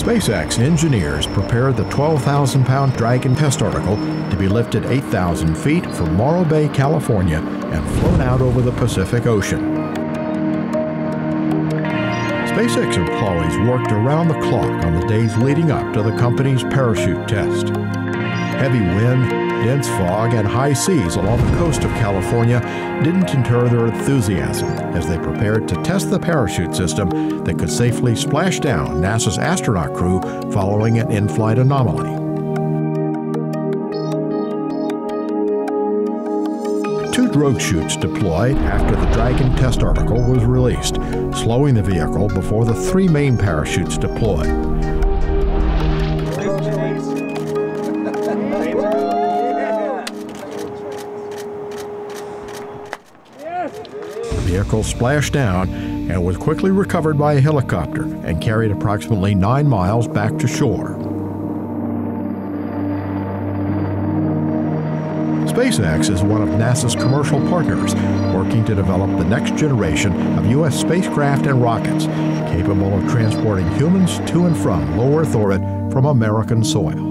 SpaceX engineers prepared the 12,000 pound Dragon test article to be lifted 8,000 feet from Morro Bay, California, and flown out over the Pacific Ocean. SpaceX employees worked around the clock on the days leading up to the company's parachute test. Heavy wind, dense fog, and high seas along the coast of California didn't deter their enthusiasm as they prepared to test the parachute system that could safely splash down NASA's astronaut crew following an in flight anomaly. Two drogue chutes deployed after the Dragon test article was released, slowing the vehicle before the three main parachutes deployed. Vehicle splashed down and was quickly recovered by a helicopter and carried approximately nine miles back to shore. SpaceX is one of NASA's commercial partners, working to develop the next generation of U.S. spacecraft and rockets capable of transporting humans to and from low Earth orbit from American soil.